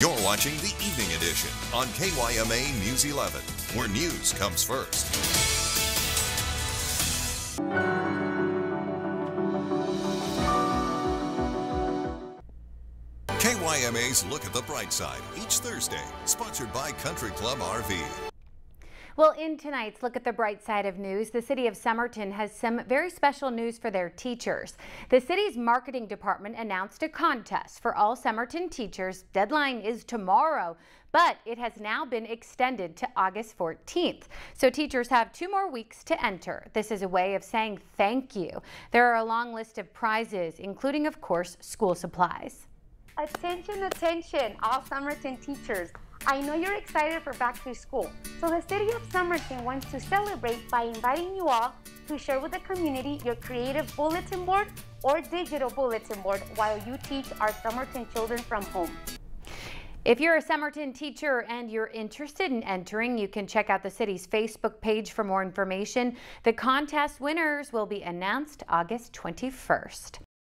You're watching the Evening Edition on KYMA News 11, where news comes first. KYMA's Look at the Bright Side each Thursday, sponsored by Country Club RV. Well, in tonight's Look at the Bright Side of News, the City of Somerton has some very special news for their teachers. The city's marketing department announced a contest for all Somerton teachers. Deadline is tomorrow, but it has now been extended to August 14th. So teachers have two more weeks to enter. This is a way of saying thank you. There are a long list of prizes, including, of course, school supplies. Attention, attention, all Somerton teachers. I know you're excited for back to school, so the City of Somerton wants to celebrate by inviting you all to share with the community your creative bulletin board or digital bulletin board while you teach our Somerton children from home. If you're a Somerton teacher and you're interested in entering, you can check out the city's Facebook page for more information. The contest winners will be announced August 21st.